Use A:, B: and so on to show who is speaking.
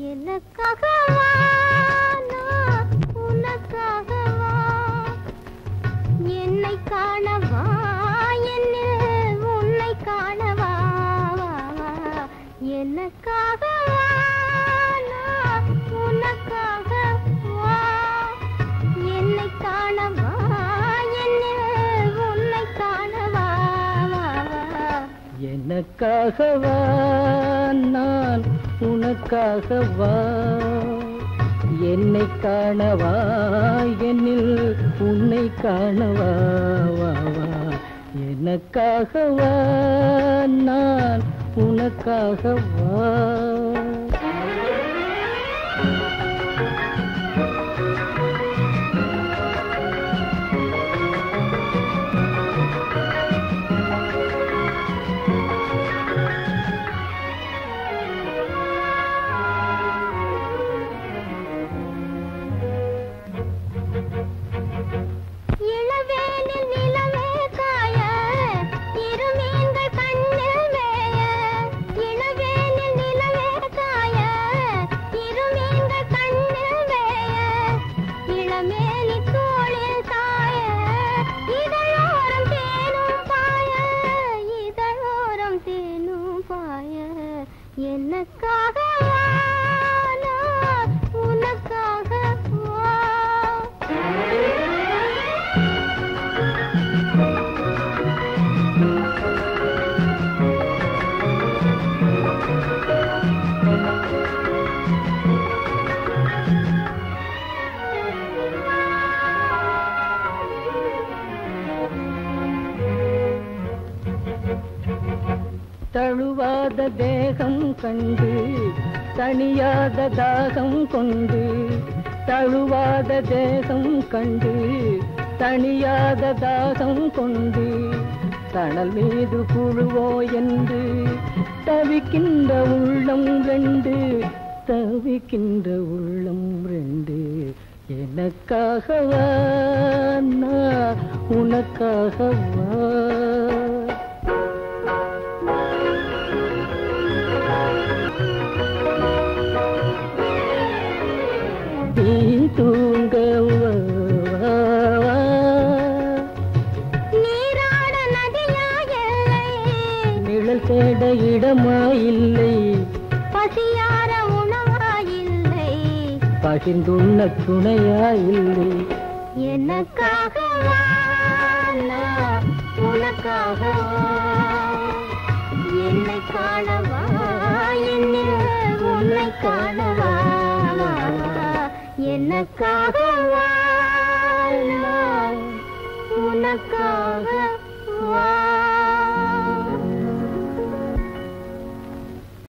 A: எனக்காகவா? நான் என்னை காணவா? எனக்காகவா நான் உனக்காகவா? என்னை காணவா? என்னில் உன்னை காணவா? வா,
B: எனக்காகவா? நான் உனக்காகவா? தழுவாத தேகம் கண்டு தனியாத தாகம் கொண்டு தழுவாத தேகம் கண்டு தனியாத தாகம் கொண்டு தணல் மீது குழுவோ என்று தவிக்கின்ற உள்ளம் ரெண்டு தவிக்கின்ற உள்ளம் ரெண்டு எனக்காகவா உனக்காகவா? நிழல் தேட இடமா இல்லை
A: பசியார உணவா இல்லை
B: பகிர்ந்துண்ண துணையா இல்லை
A: எனக்காகவா? நான் உனக்காகவா? என்னை காணவா? உன்னை காணவா? எனக்காகவா? நான் உனக்காக